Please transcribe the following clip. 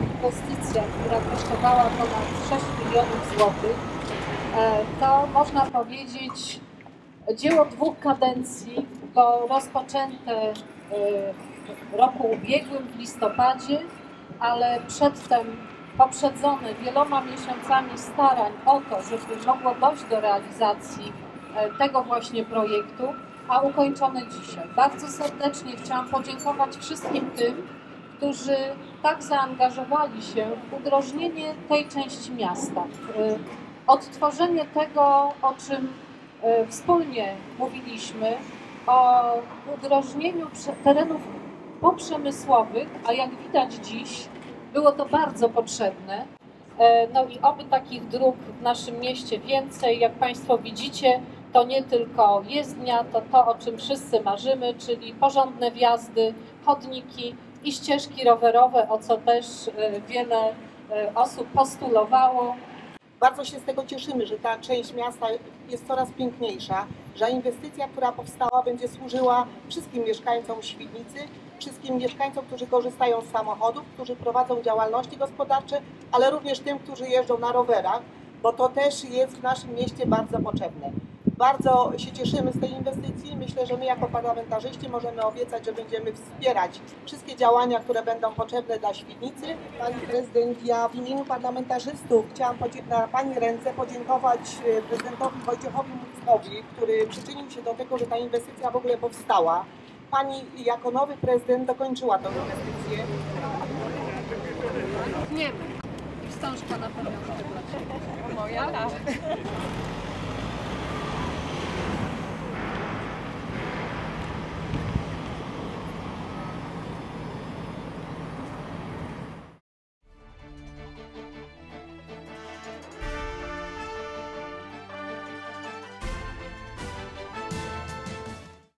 inwestycja, która kosztowała ponad 6 milionów złotych, e, to można powiedzieć dzieło dwóch kadencji, bo rozpoczęte e, w roku ubiegłym w listopadzie, ale przedtem poprzedzone wieloma miesiącami starań o to, żeby mogło dojść do realizacji e, tego właśnie projektu, a ukończone dzisiaj. Bardzo serdecznie chciałam podziękować wszystkim tym, którzy tak zaangażowali się w udrożnienie tej części miasta, w e, odtworzenie tego, o czym e, wspólnie mówiliśmy, o udrożnieniu terenów poprzemysłowych, a jak widać dziś, było to bardzo potrzebne. E, No i oby takich dróg w naszym mieście więcej. Jak Państwo widzicie, to nie tylko jezdnia, to to, o czym wszyscy marzymy, czyli porządne wjazdy, chodniki i ścieżki rowerowe, o co też e, wiele e, osób postulowało. Bardzo się z tego cieszymy, że ta część miasta jest coraz piękniejsza, że inwestycja, która powstała, będzie służyła wszystkim mieszkańcom Świdnicy, wszystkim mieszkańcom, którzy korzystają z samochodów, którzy prowadzą działalności gospodarcze, ale również tym, którzy jeżdżą na rowerach, bo to też jest w naszym mieście bardzo potrzebne. Bardzo się cieszymy z tej inwestycji. Myślę, że my jako parlamentarzyści możemy obiecać, że będziemy wspierać wszystkie działania, które będą potrzebne dla Świdnicy. Pani prezydent, ja w imieniu parlamentarzystów chciałam na Pani ręce podziękować e, prezydentowi Wojciechowi Muckowi, który przyczynił się do tego, że ta inwestycja w ogóle powstała. Pani jako nowy prezydent dokończyła tę inwestycję. Nie, wstążka na Ciebie. Moja.